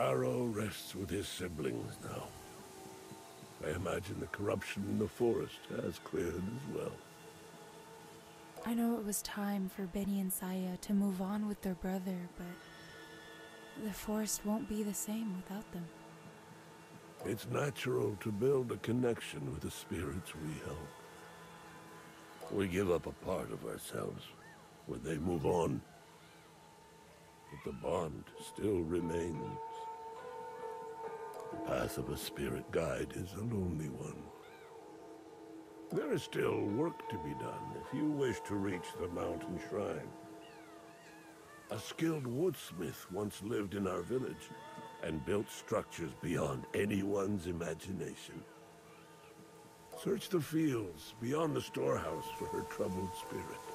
Taro rests with his siblings now. I imagine the corruption in the forest has cleared as well. I know it was time for Beni and Saiya to move on with their brother, but the forest won't be the same without them. It's natural to build a connection with the spirits we help. We give up a part of ourselves when they move on. But the bond still remains. The path of a spirit guide is a lonely one. There is still work to be done if you wish to reach the mountain shrine. A skilled woodsmith once lived in our village and built structures beyond anyone's imagination. Search the fields beyond the storehouse for her troubled spirit.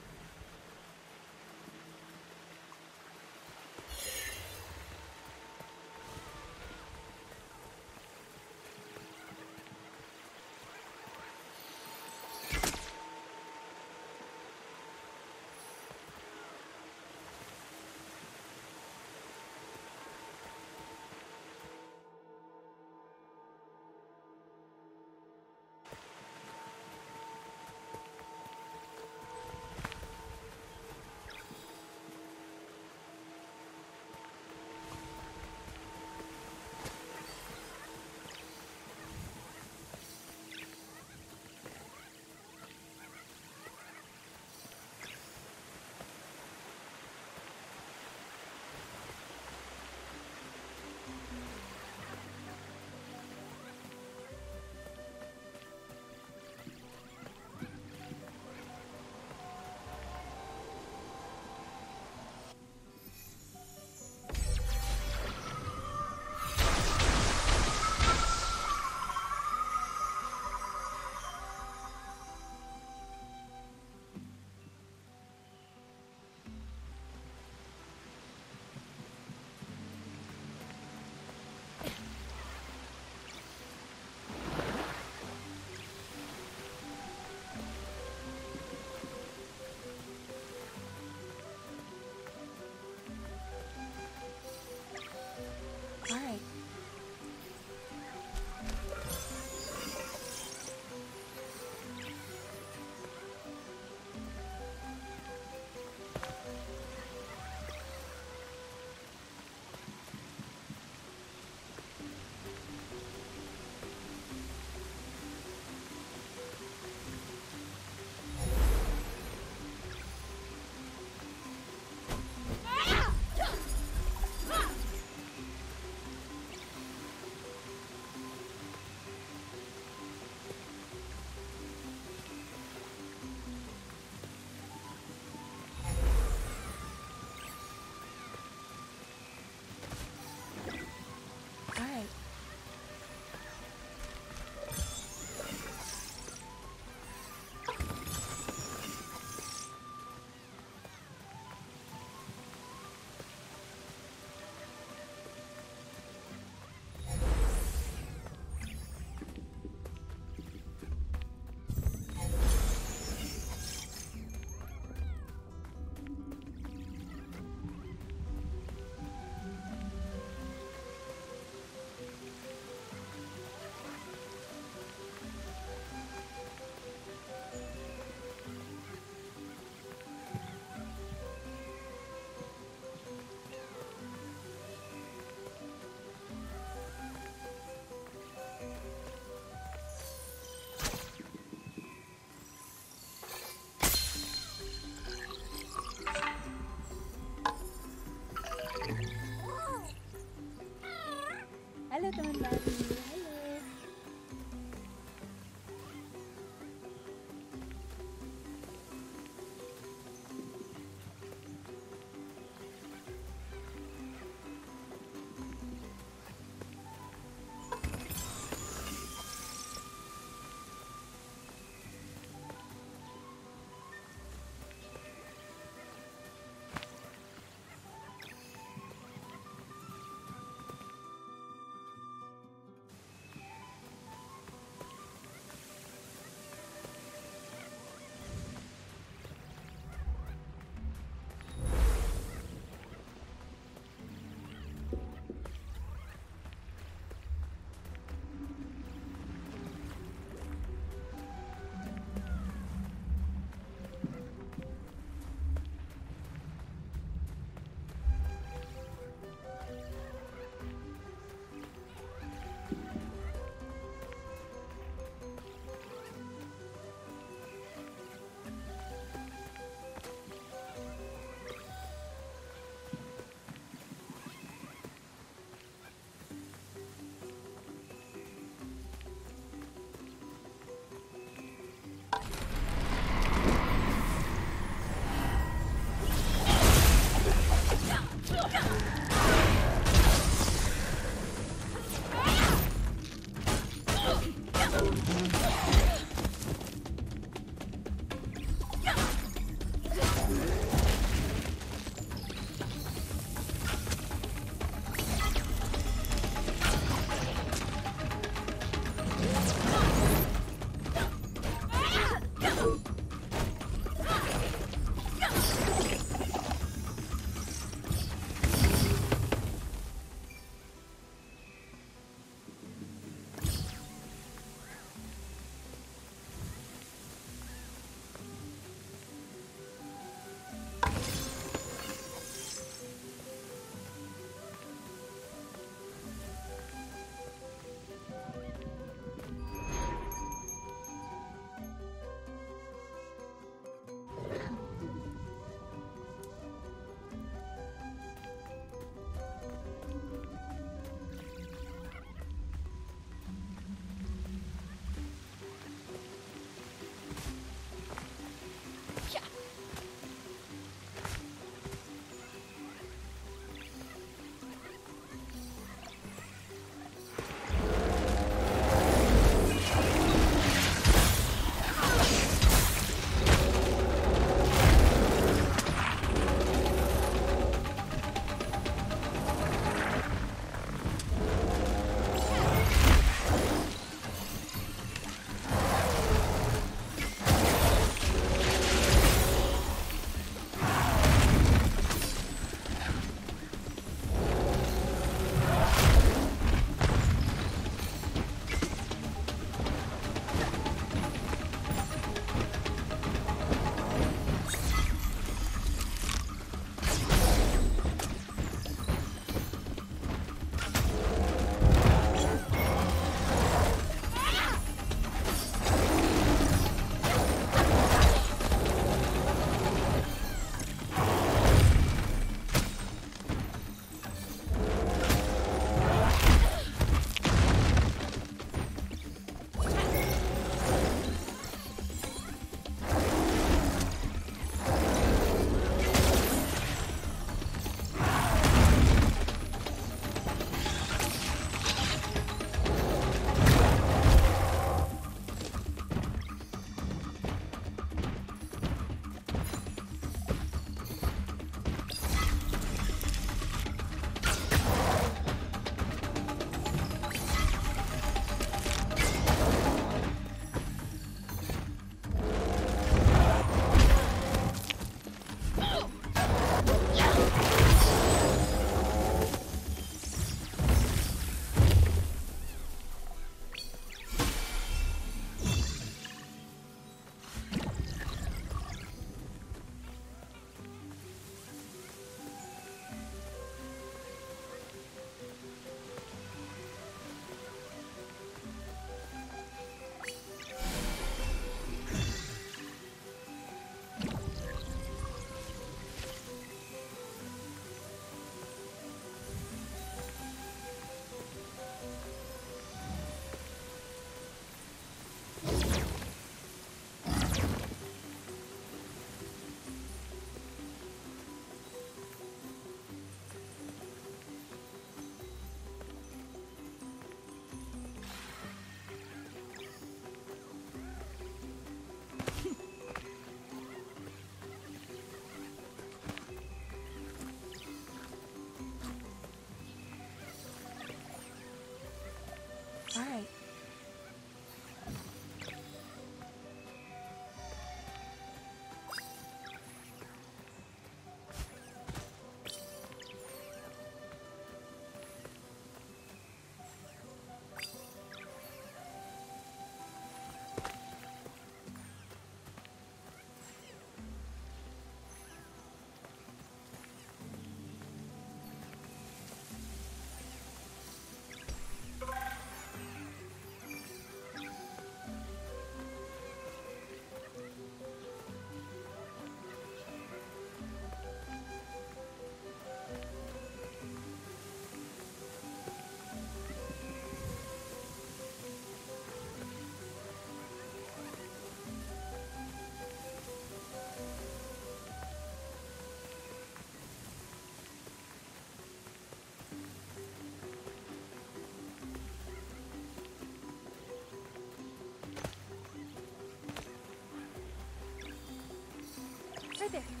Right there.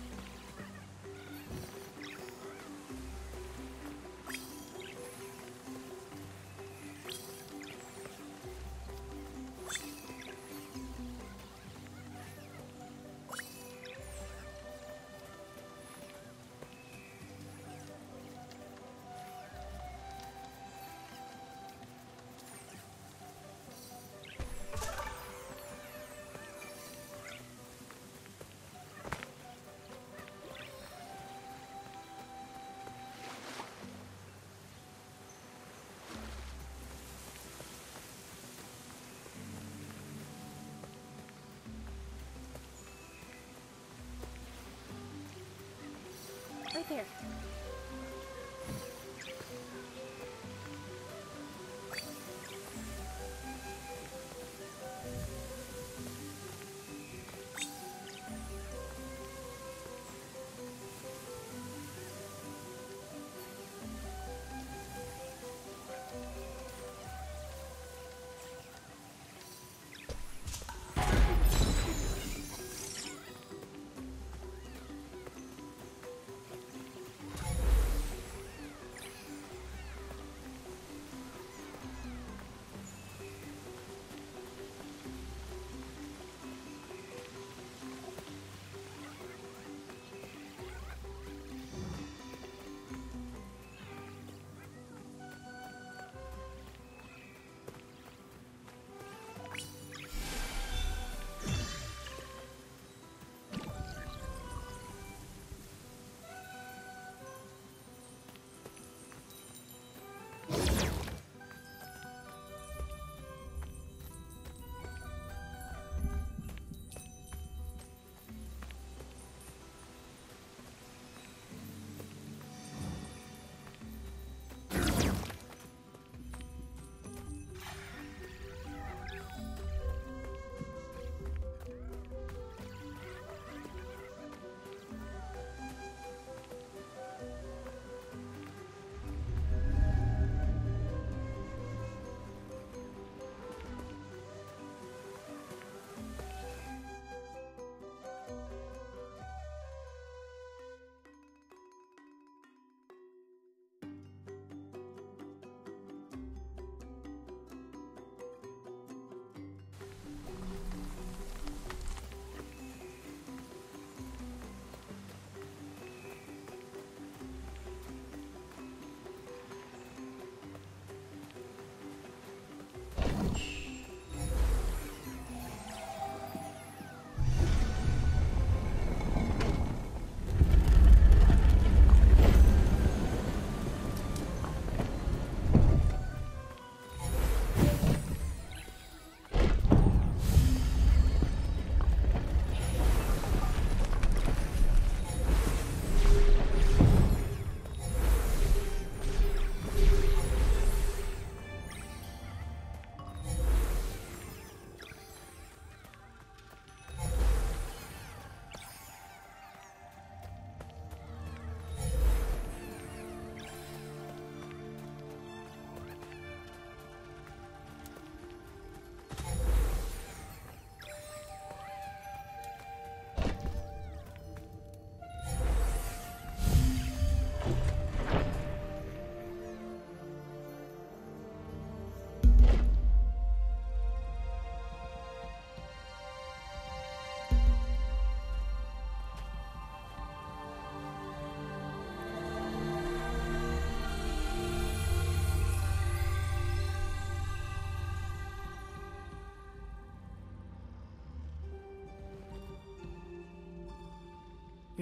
There.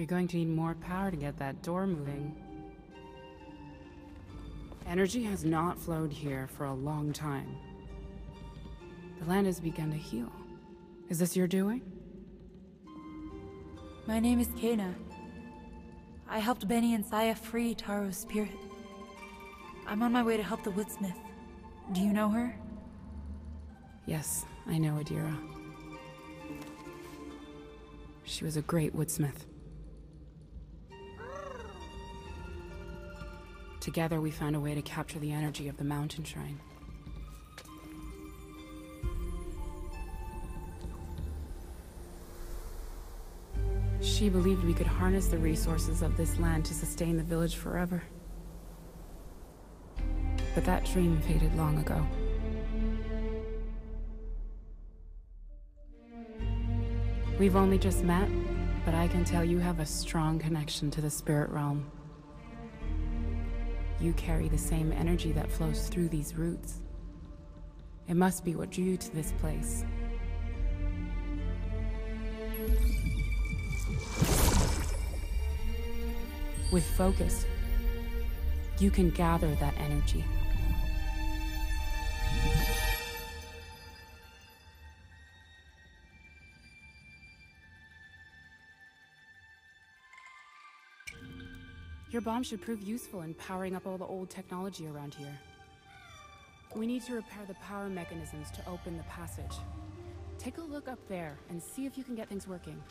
You're going to need more power to get that door moving. Energy has not flowed here for a long time. The land has begun to heal. Is this your doing? My name is Kena. I helped Beni and Saiya free Taro's spirit. I'm on my way to help the woodsmith. Do you know her? Yes, I know Adira. She was a great woodsmith. Together we found a way to capture the energy of the mountain shrine. She believed we could harness the resources of this land to sustain the village forever. But that dream faded long ago. We've only just met, but I can tell you have a strong connection to the spirit realm. You carry the same energy that flows through these roots. It must be what drew you to this place. With focus, you can gather that energy. Your bomb should prove useful in powering up all the old technology around here. We need to repair the power mechanisms to open the passage. Take a look up there and see if you can get things working.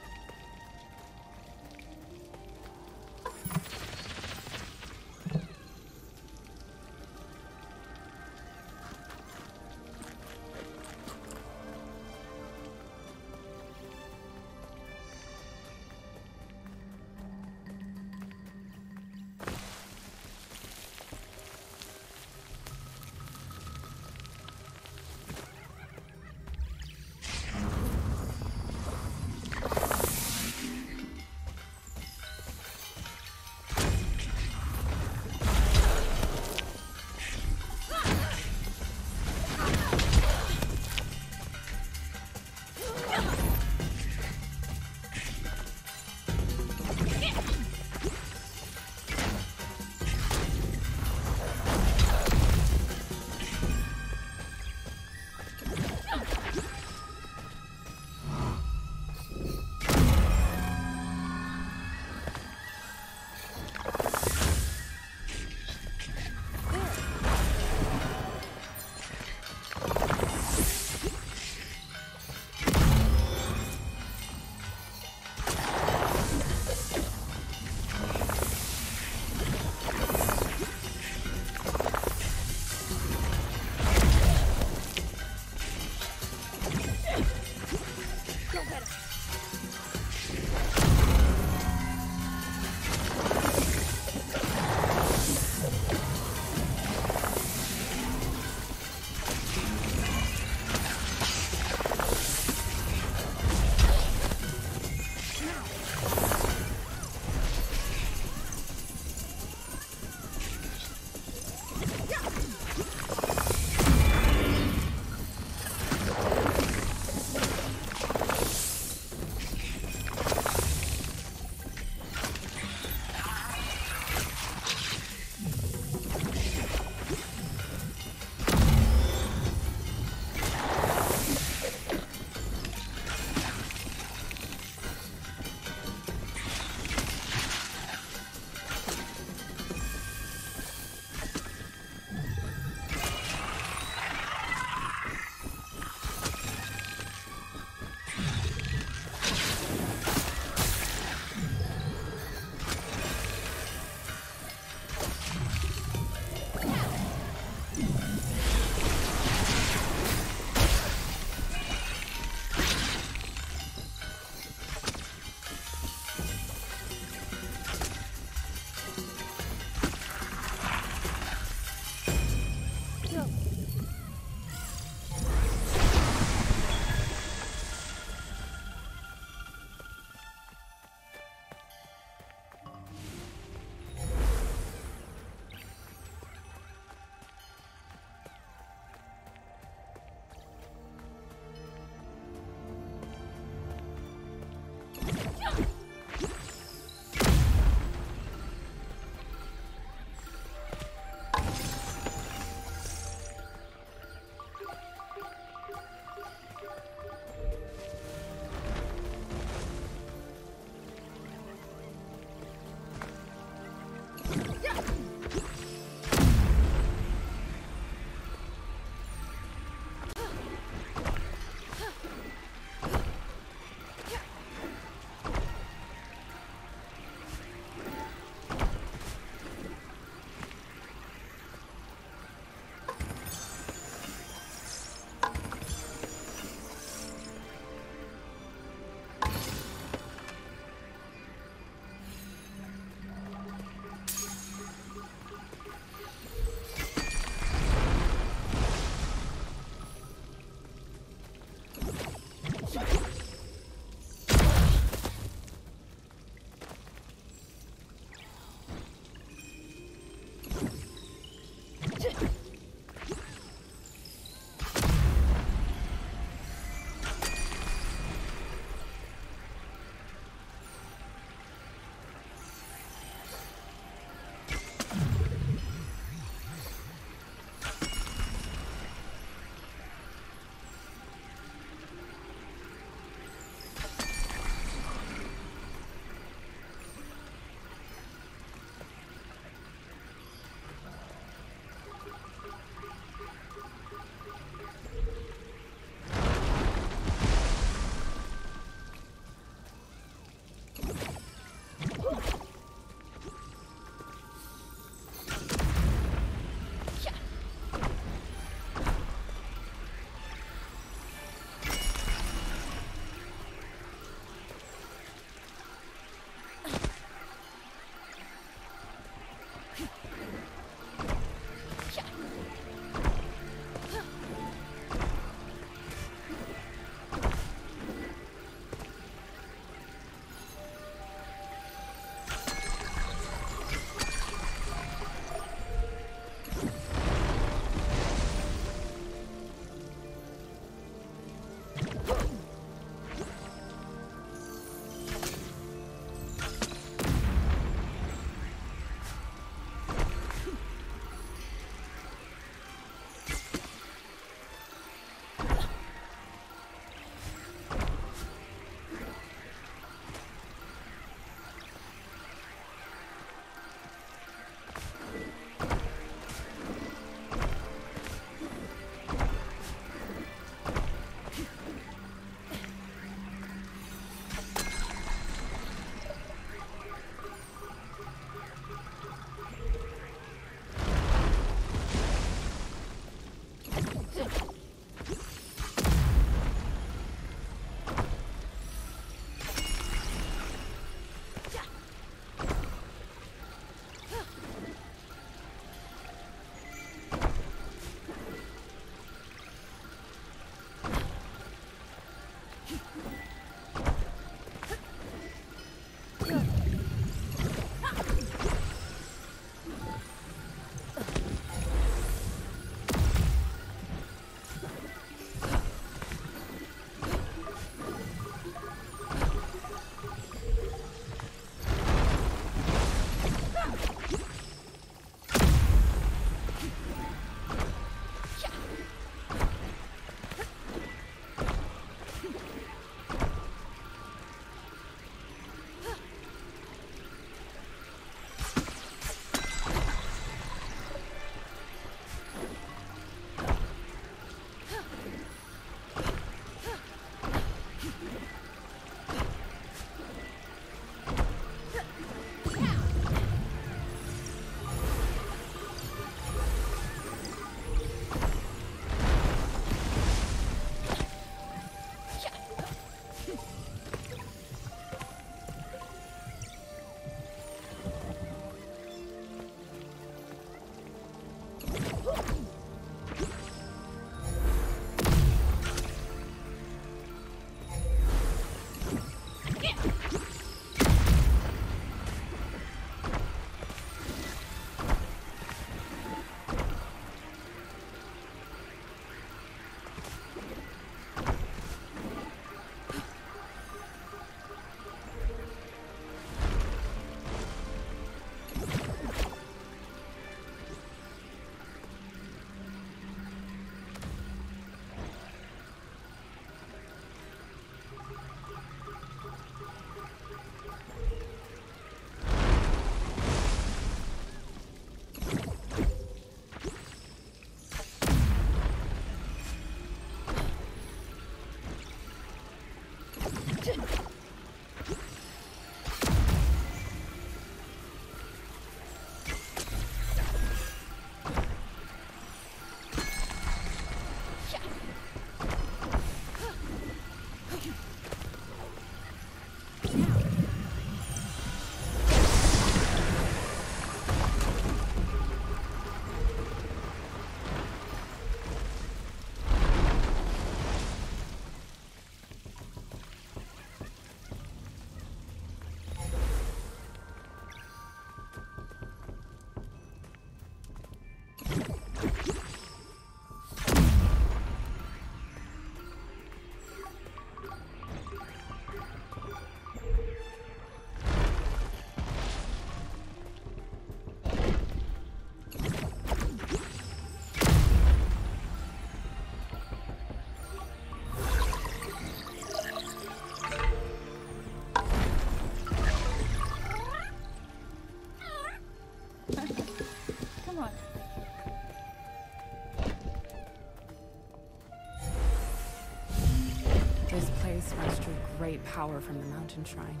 Power from the Mountain Shrine.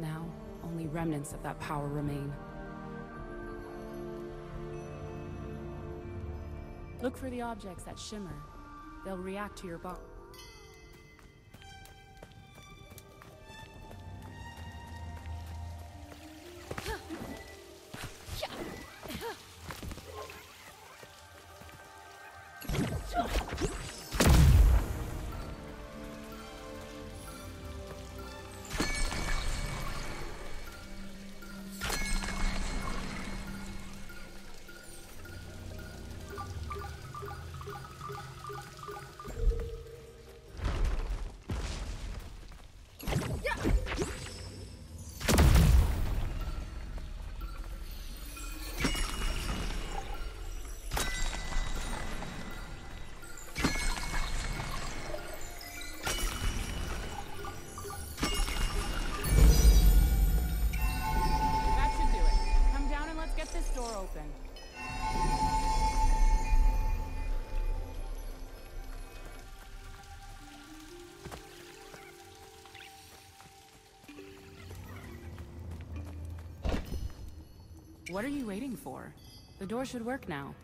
Now, only remnants of that power remain. Look for the objects that shimmer. They'll react to your bomb. What are you waiting for? The door should work now.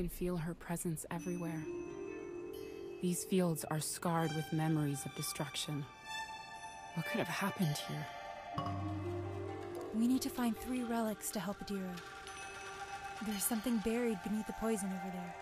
Can feel her presence everywhere. These fields are scarred with memories of destruction. What could have happened here? We need to find three relics to help Adira. There's something buried beneath the poison over there.